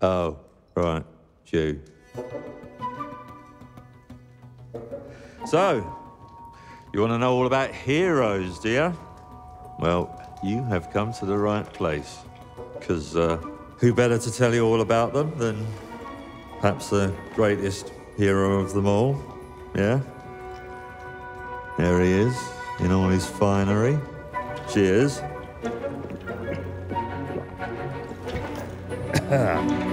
Oh, right. Jew. So, you want to know all about heroes, do you? Well, you have come to the right place. Because uh, who better to tell you all about them than perhaps the greatest hero of them all? Yeah? There he is, in all his finery. Cheers.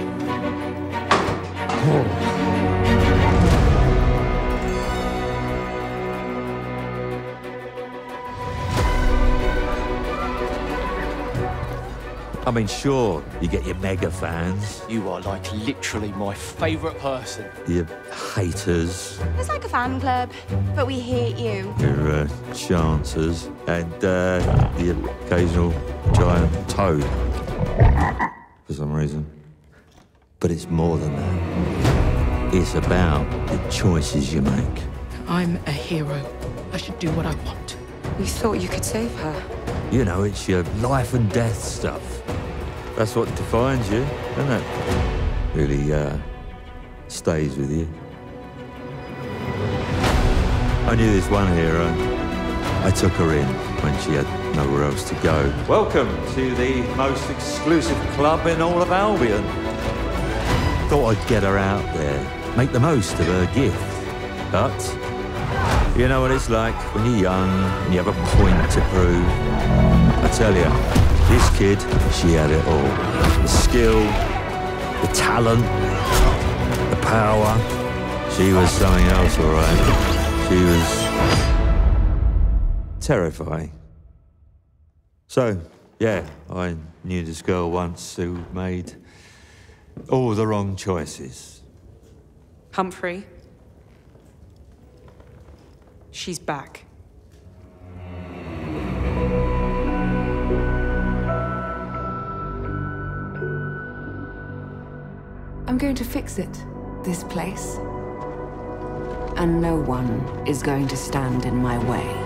I mean, sure, you get your mega fans, You are like literally my favourite person. your haters, It's like a fan club, but we hate you. your uh, chancers, and uh, the occasional giant toad. For some reason. But it's more than that. It's about the choices you make. I'm a hero. I should do what I want. You thought you could save her. You know, it's your life and death stuff. That's what defines you, isn't it? Really uh, stays with you. I knew this one hero. I took her in when she had nowhere else to go. Welcome to the most exclusive club in all of Albion. Thought I'd get her out there, make the most of her gift. But you know what it's like when you're young and you have a point to prove. I tell you, this kid, she had it all. The skill, the talent, the power. She was something else, all right. She was terrifying. So, yeah, I knew this girl once who made all the wrong choices. Humphrey. She's back. I'm going to fix it, this place. And no one is going to stand in my way.